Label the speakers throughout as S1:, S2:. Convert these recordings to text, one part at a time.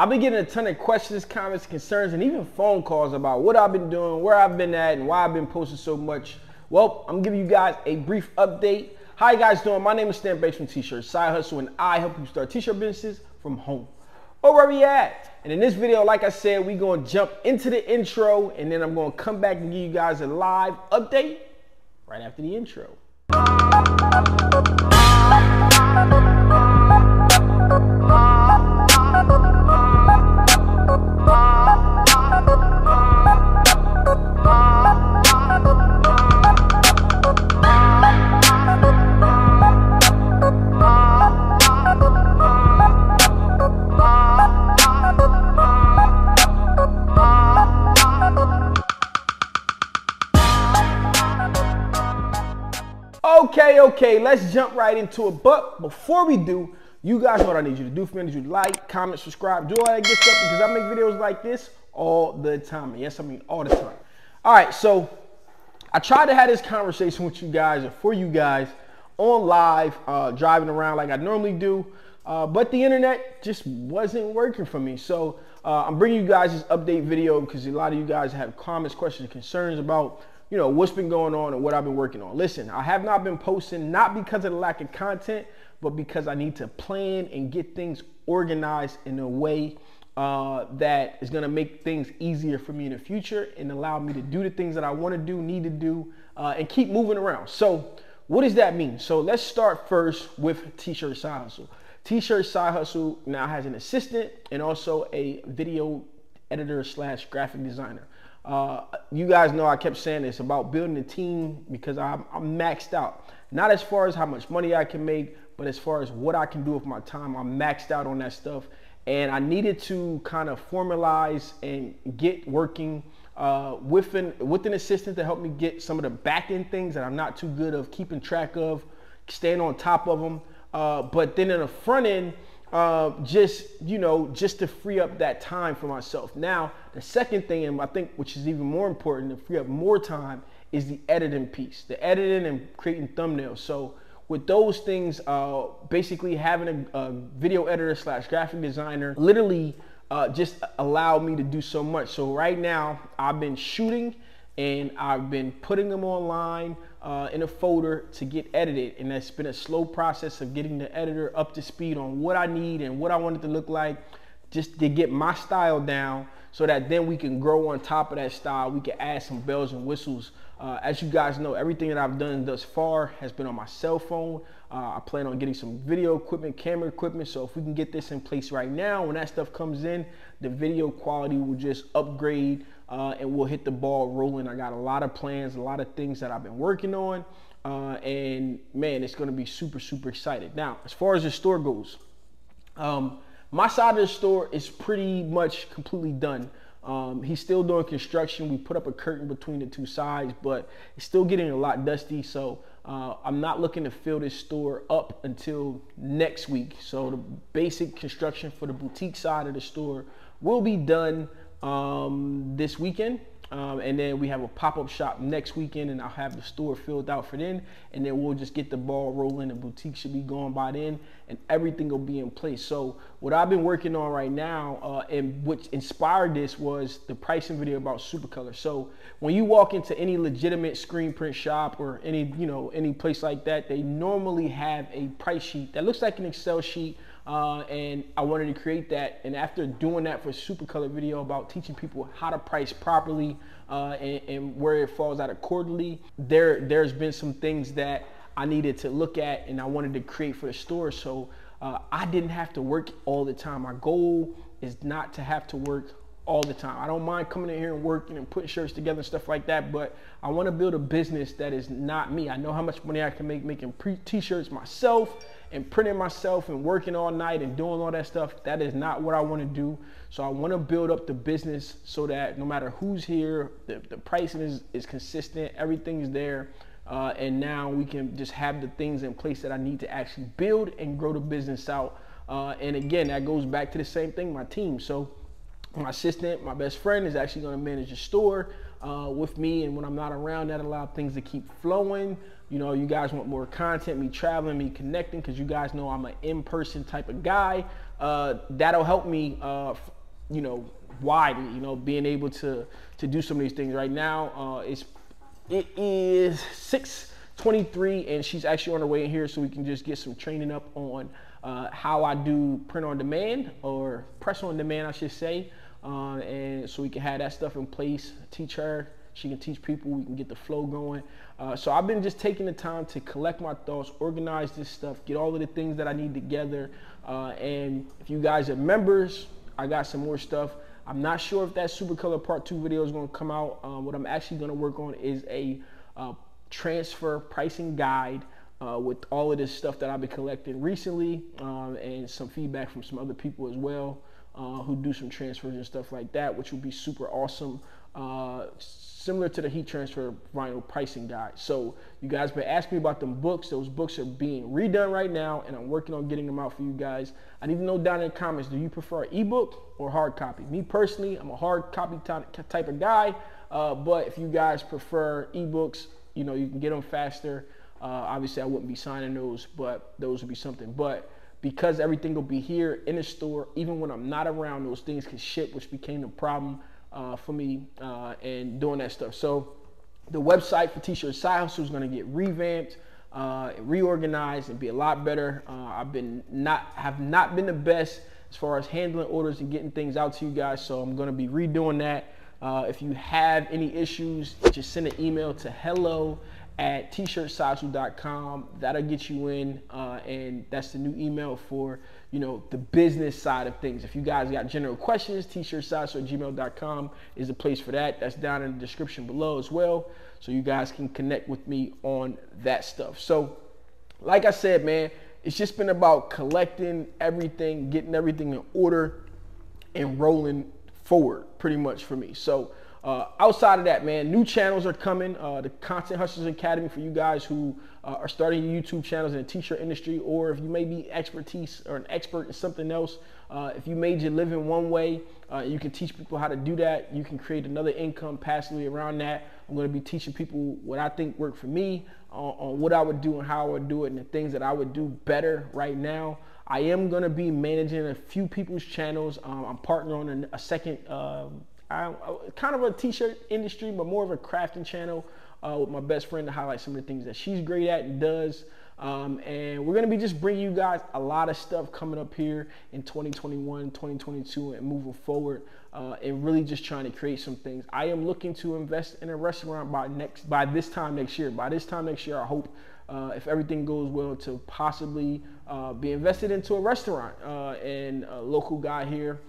S1: I've been getting a ton of questions, comments, concerns, and even phone calls about what I've been doing, where I've been at, and why I've been posting so much. Well, I'm giving you guys a brief update. How you guys doing? My name is Stan Banks from T-Shirt Side Hustle, and I help you start t-shirt businesses from home oh, or wherever you at. And in this video, like I said, we're gonna jump into the intro, and then I'm gonna come back and give you guys a live update right after the intro. Okay, okay, let's jump right into it. But before we do, you guys know what I need you to do for me. I need you to like, comment, subscribe, do all that good stuff because I make videos like this all the time. And yes, I mean all the time. All right, so I tried to have this conversation with you guys or for you guys on live, uh, driving around like I normally do. Uh, but the internet just wasn't working for me. So uh, I'm bringing you guys this update video because a lot of you guys have comments, questions, concerns about you know, what's been going on and what I've been working on. Listen, I have not been posting, not because of the lack of content, but because I need to plan and get things organized in a way uh, that is going to make things easier for me in the future and allow me to do the things that I want to do, need to do, uh, and keep moving around. So, what does that mean? So, let's start first with T-shirt side hustle. T-shirt side hustle now has an assistant and also a video editor slash graphic designer. Uh, you guys know I kept saying this about building a team because I'm, I'm, maxed out. Not as far as how much money I can make, but as far as what I can do with my time. I'm maxed out on that stuff. And I needed to kind of formalize and get working uh, with, an, with an assistant to help me get some of the back end things that I'm not too good of keeping track of, staying on top of them. Uh, but then in the front end, uh, just you know just to free up that time for myself. Now the second thing and i think which is even more important to free up more time is the editing piece the editing and creating thumbnails. So with those things uh, basically having a, a, video editor slash graphic designer literally uh, just allowed me to do so much. So right now i've been shooting and I've been putting them online uh, in a folder to get edited. And that's been a slow process of getting the editor up to speed on what I need and what I want it to look like just to get my style down so that then we can grow on top of that style. We can add some bells and whistles. Uh, as you guys know, everything that I've done thus far has been on my cell phone. Uh, I plan on getting some video equipment, camera equipment. So if we can get this in place right now, when that stuff comes in, the video quality will just upgrade uh, and we'll hit the ball rolling. I got a lot of plans, a lot of things that I've been working on. Uh, and man, it's going to be super, super excited. Now, as far as the store goes, um, my side of the store is pretty much completely done. Um, he's still doing construction. We put up a curtain between the two sides, but it's still getting a lot dusty. So uh, I'm not looking to fill this store up until next week. So the basic construction for the boutique side of the store will be done um, this weekend. Um, and then we have a pop-up shop next weekend and I'll have the store filled out for then. And then we'll just get the ball rolling. The boutique should be going by then and everything will be in place. So what I've been working on right now uh, and which inspired this was the pricing video about Supacolor so when you walk into any legitimate screen print shop or any you know any place like that they normally have a price sheet that looks like an Excel sheet uh, and I wanted to create that. And after doing that for Supacolor video about teaching people how to price properly uh, and, and, where it falls out accordingly, there there's been some things that I needed to look at and I wanted to create for the store. So uh, I didn't have to work all the time. My goal is not to have to work all the time. I don't mind coming in here and working and putting shirts together and stuff like that, but I want to build a business that is not me. I know how much money I can make making t-shirts myself and printing myself and working all night and doing all that stuff, that is not what I want to do. So I want to build up the business so that no matter who's here, the, the pricing is, is consistent, everything is there. Uh, and now we can just have the things in place that I need to actually build and grow the business out. Uh, and again, that goes back to the same thing, my team. So my assistant, my best friend is actually going to manage the store uh, with me. And when I'm not around, that allows things to keep flowing. You know, you guys want more content, me traveling, me connecting, because you guys know I'm an in-person type of guy. Uh, that'll help me, uh, you know, widely. You know, being able to to do some of these things right now. Uh, it's it is 6:23, and she's actually on her way in here, so we can just get some training up on uh, how I do print on demand or press on demand, I should say, uh, and so we can have that stuff in place. Teach her she can teach people. We can get the flow going. Uh, so I've been just taking the time to collect my thoughts, organize this stuff, get all of the things that I need together. Uh, and if you guys are members, I got some more stuff. I'm not sure if that Supacolor Part 2 video is going to come out. Um, what I'm actually going to work on is a uh, transfer pricing guide uh, with all of this stuff that I've been collecting recently um, and some feedback from some other people as well uh, who do some transfers and stuff like that, which would be super awesome. Uh, similar to the heat transfer vinyl pricing guide. So you guys been asking me about them books. Those books are being redone right now, and I'm working on getting them out for you guys. I need to know down in the comments, do you prefer ebook or hard copy? Me personally, I'm a hard copy type of guy, uh, but if you guys prefer ebooks, you know, you can get them faster. Uh, obviously, I wouldn't be signing those, but those would be something. But because everything will be here in the store, even when I'm not around, those things can ship, which became the problem uh, for me uh, and doing that stuff. So the website for T-Shirt Side Hustle is going to get revamped, uh, reorganized, and be a lot better. Uh, I've been not have not been the best as far as handling orders and getting things out to you guys. So I'm going to be redoing that. Uh, if you have any issues, just send an email to hello at tshirtsidehustle.com. That'll get you in, uh, and that's the new email for you know the business side of things. If you guys got general questions, at gmail.com is the place for that. That's down in the description below as well, so you guys can connect with me on that stuff. So, like I said, man, it's just been about collecting everything, getting everything in order, and rolling forward, pretty much for me. So. Uh, outside of that, man, new channels are coming. Uh, the Content Hustlers Academy for you guys who uh, are starting YouTube channels in the t-shirt industry, or if you may be expertise or an expert in something else. Uh, if you made your living one way, uh, you can teach people how to do that. You can create another income passively around that. I'm going to be teaching people what I think worked for me, on what I would do and how I would do it, and the things that I would do better right now. I am going to be managing a few people's channels. Um, I'm partnering on a, a second um, I, kind of a t-shirt industry, but more of a crafting channel uh, with my best friend to highlight some of the things that she's great at and does. Um, and we're gonna be just bringing you guys a lot of stuff coming up here in 2021, 2022, and moving forward, uh, and really just trying to create some things. I am looking to invest in a restaurant by next by this time next year. By this time next year, I hope. Uh, if everything goes well, to possibly uh, be invested into a restaurant uh, and a local guy here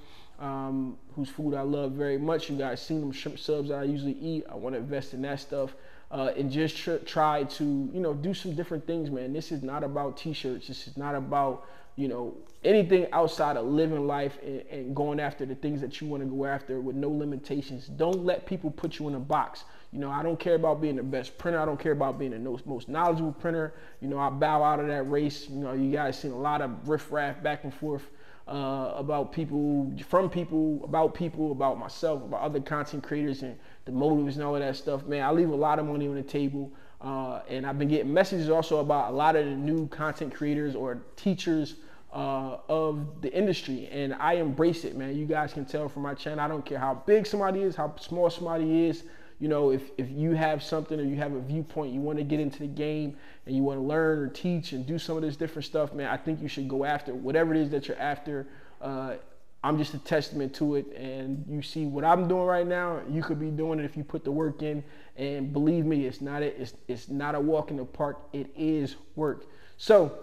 S1: um, whose food I love very much. You guys seen them shrimp subs that I usually eat. I want to invest in that stuff. Uh, and just tr- try to, you know, do some different things, man. This is not about t-shirts. This is not about, you know, anything outside of living life and, and going after the things that you want to go after with no limitations. Don't let people put you in a box. You know, I don't care about being the best printer. I don't care about being the most knowledgeable printer. You know, I bow out of that race. You know, you guys seen a lot of riffraff back and forth uh, about people, from people, about people, about myself, about other content creators and the motives and all of that stuff. Man, I leave a lot of money on the table. Uh, and I've been getting messages also about a lot of the new content creators or teachers uh, of the industry. And I embrace it, man. You guys can tell from my channel. I don't care how big somebody is, how small somebody is you know, if, if you have something or you have a viewpoint, you want to get into the game and you want to learn or teach and do some of this different stuff, man, I think you should go after whatever it is that you're after. Uh, I'm just a testament to it. And you see what I'm doing right now, you could be doing it if you put the work in. And believe me, it's not a, it's, it's not a walk in the park. It is work. So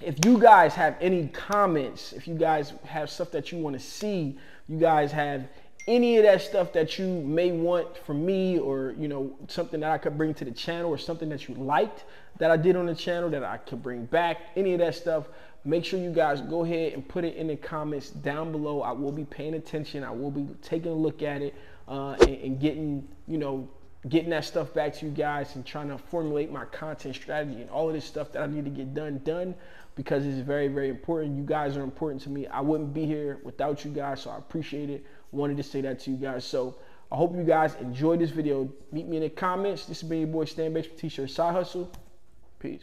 S1: if you guys have any comments, if you guys have stuff that you want to see, you guys have any of that stuff that you may want from me or you know something that I could bring to the channel or something that you liked that I did on the channel that I could bring back any of that stuff make sure you guys go ahead and put it in the comments down below. I will be paying attention. I will be taking a look at it uh, and, and getting you know getting that stuff back to you guys and trying to formulate my content strategy and all of this stuff that I need to get done done because it's very, very important. You guys are important to me. I wouldn't be here without you guys, so I appreciate it. Wanted to say that to you guys. So I hope you guys enjoyed this video. Meet me in the comments. This has been your boy Stan Banks from T-Shirt Side Hustle. Peace.